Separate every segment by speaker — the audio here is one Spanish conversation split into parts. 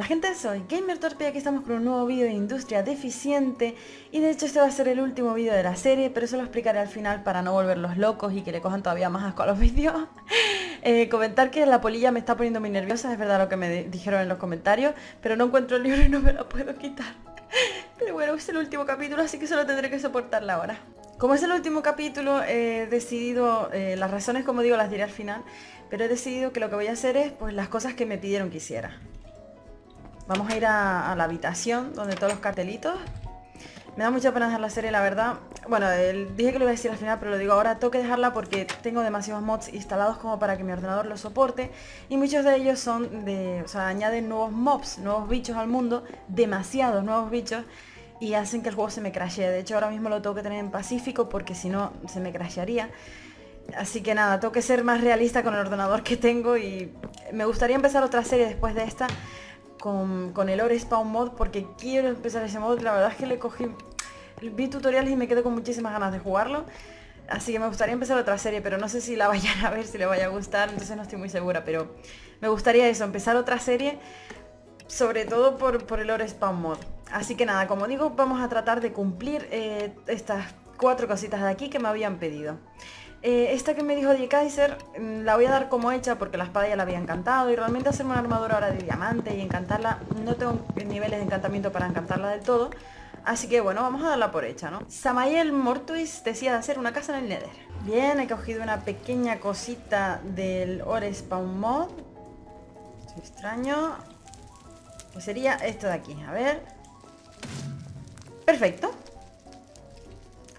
Speaker 1: Hola gente, soy Gamer Torpe y aquí estamos con un nuevo vídeo de industria deficiente y de hecho este va a ser el último vídeo de la serie, pero eso lo explicaré al final para no volverlos locos y que le cojan todavía más asco a los vídeos. eh, comentar que la polilla me está poniendo muy nerviosa, es verdad lo que me dijeron en los comentarios, pero no encuentro el libro y no me lo puedo quitar. pero bueno, es el último capítulo, así que solo tendré que soportarla ahora. Como es el último capítulo, he decidido, eh, las razones como digo las diré al final, pero he decidido que lo que voy a hacer es pues las cosas que me pidieron que hiciera. Vamos a ir a, la habitación donde todos los cartelitos. Me da mucha pena dejar la serie, la verdad. Bueno, dije que lo iba a decir al final, pero lo digo ahora. Tengo que dejarla porque tengo demasiados mods instalados como para que mi ordenador lo soporte. Y muchos de ellos son de... O sea, añaden nuevos mobs, nuevos bichos al mundo. Demasiados nuevos bichos. Y hacen que el juego se me crashee. De hecho, ahora mismo lo tengo que tener en Pacífico porque si no, se me crashearía. Así que nada, tengo que ser más realista con el ordenador que tengo y me gustaría empezar otra serie después de esta con, el Ore Spawn mod porque quiero empezar ese mod. La verdad es que le cogí, vi tutoriales y me quedé con muchísimas ganas de jugarlo. Así que me gustaría empezar otra serie, pero no sé si la vayan a ver, si le vaya a gustar, entonces no estoy muy segura, pero me gustaría eso, empezar otra serie, sobre todo por, por el Ore Spawn mod. Así que nada, como digo, vamos a tratar de cumplir eh, estas cuatro cositas de aquí que me habían pedido. Eh, esta que me dijo Die Kaiser mm, la voy a dar como hecha porque la espada ya la había encantado y realmente hacerme una armadura ahora de diamante y encantarla, no tengo niveles de encantamiento para encantarla del todo. Así que bueno, vamos a darla por hecha, ¿no? Samael Mortuis decía de hacer una casa en el Nether. Bien, he cogido una pequeña cosita del Ore Spawn Mod. extraño. Que sería esto de aquí, a ver. Perfecto.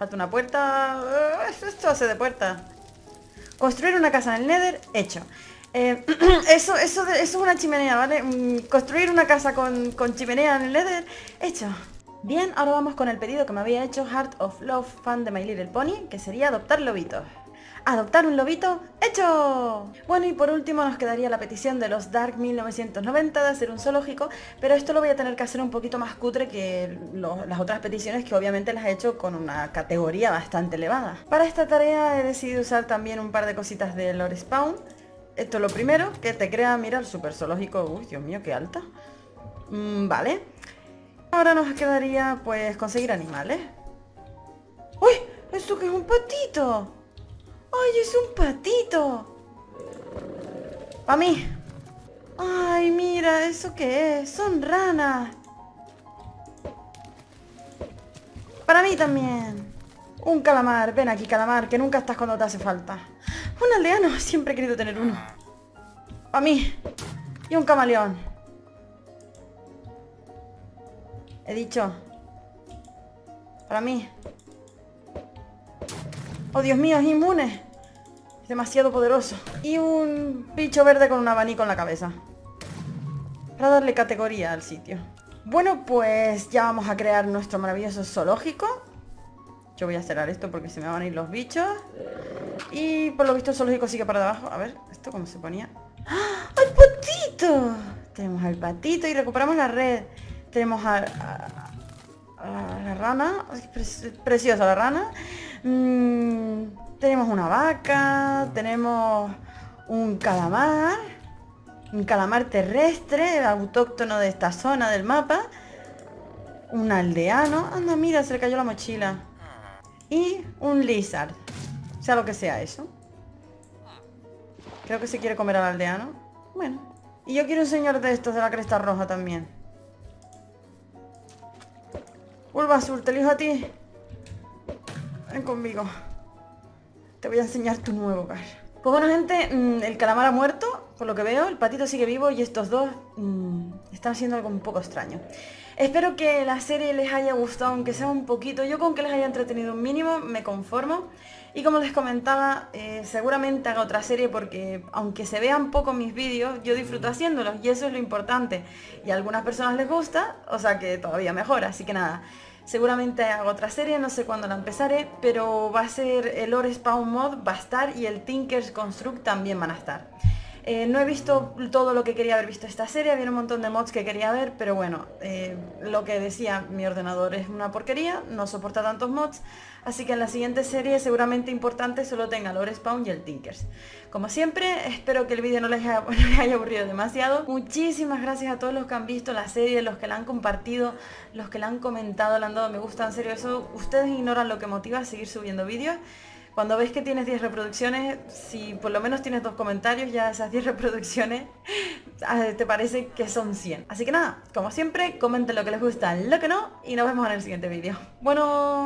Speaker 1: Falta una puerta. Eh, esto hace de puerta. Construir una casa en el Nether, hecho. Eh, eso, eso, eso, es una chimenea, ¿vale? Mm, construir una casa con, con chimenea en el Nether, hecho. Bien, ahora vamos con el pedido que me había hecho Heart of Love, fan de My Little Pony, que sería adoptar lobitos. ¿Adoptar un lobito? Bueno, y por último nos quedaría la petición de los Dark 1990 de hacer un zoológico, pero esto lo voy a tener que hacer un poquito más cutre que las otras peticiones que obviamente las he hecho con una categoría bastante elevada. Para esta tarea he decidido usar también un par de cositas de Lore Spawn. Esto es lo primero, que te crea, mira, el super zoológico. Uy, Dios mío, qué alta. Mm, vale. Ahora nos quedaría, pues, conseguir animales. ¡Uy! ¿Esto que es un patito? ¡Ay, es un patito! ¡A mí! ¡Ay, mira! ¿Eso qué es? Son ranas. Para mí también. Un calamar. Ven aquí, calamar, que nunca estás cuando te hace falta. Un aldeano. Siempre he querido tener uno. Para mí. Y un camaleón. He dicho. Para mí. Oh, Dios mío, es inmune. Es demasiado poderoso. Y un bicho verde con un abanico en la cabeza. Para darle categoría al sitio. Bueno, pues ya vamos a crear nuestro maravilloso zoológico. Yo voy a cerrar esto porque se me van a ir los bichos. Y por lo visto el zoológico sigue para abajo. A ver, ¿esto cómo se ponía? ¡Ah! ¡Al patito! Tenemos al patito y recuperamos la red. Tenemos a, la rana. preciosa la rana. Mm, tenemos una vaca, tenemos un calamar, un calamar terrestre, autóctono de esta zona del mapa, un aldeano, anda mira, se le cayó la mochila, y un lizard, sea lo que sea eso. Creo que se quiere comer al aldeano. Bueno, y yo quiero un señor de estos de la cresta roja también. Azul, te elijo a ti. Ven conmigo. Te voy a enseñar tu nuevo hogar. Pues bueno gente, mm, el calamar ha muerto, por lo que veo, el patito sigue vivo y estos dos mm, están haciendo algo un poco extraño. Espero que la serie les haya gustado, aunque sea un poquito. Yo con que les haya entretenido un mínimo me conformo. Y como les comentaba, eh, seguramente haga otra serie porque aunque se vean poco mis vídeos, yo disfruto haciéndolos y eso es lo importante. Y a algunas personas les gusta, o sea que todavía mejor, así que nada. Seguramente hago otra serie, no sé cuándo la empezaré, pero va a ser el Ore Spawn Mod, va a estar y el Tinkers Construct también van a estar. Eh, no he visto todo lo que quería haber visto esta serie, había un montón de mods que quería ver, pero bueno, eh, lo que decía, mi ordenador es una porquería, no soporta tantos mods, así que en la siguiente serie seguramente importante solo tenga Lore Spawn y el Tinkers. Como siempre, espero que el vídeo no les, haya, no les haya aburrido demasiado. Muchísimas gracias a todos los que han visto la serie, los que la han compartido, los que la han comentado, le han dado me gusta, en serio, eso ustedes ignoran lo que motiva a seguir subiendo vídeos. Cuando ves que tienes 10 reproducciones, si por lo menos tienes dos comentarios, ya esas 10 reproducciones ah, te parece que son 100. Así que nada, como siempre, comenten lo que les gusta, lo que no, y nos vemos en el siguiente vídeo. Bueno...